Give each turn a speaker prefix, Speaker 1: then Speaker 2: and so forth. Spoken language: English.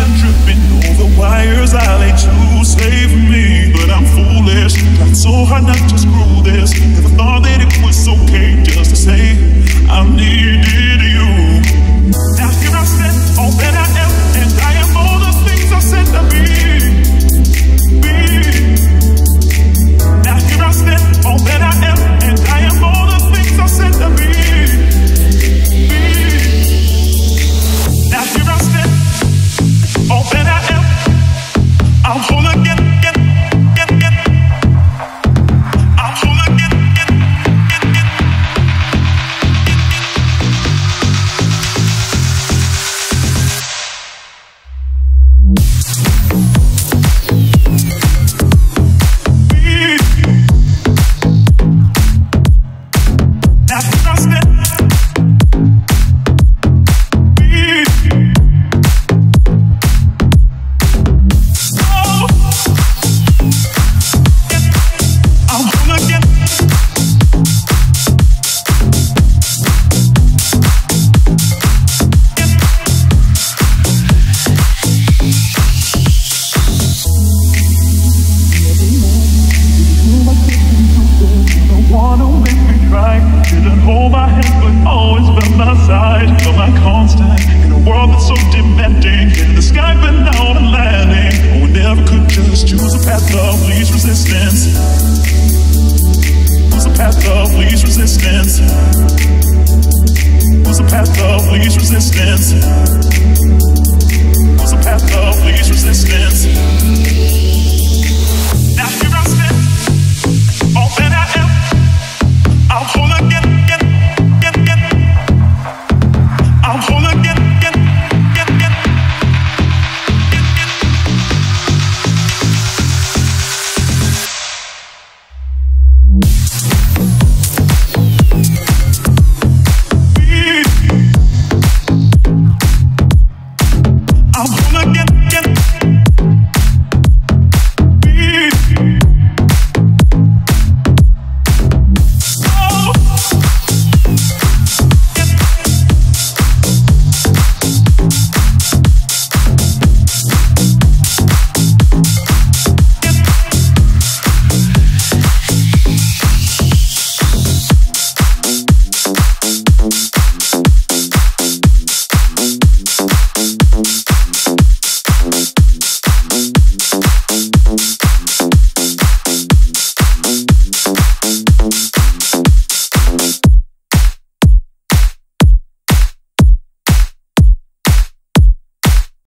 Speaker 1: and tripping over wires. I let you save me, but I'm foolish. Tried so hard not to screw this. Never thought that. I'm gonna get. path of least resistance. Was a path of least resistance. Was a path of least resistance. I wanna get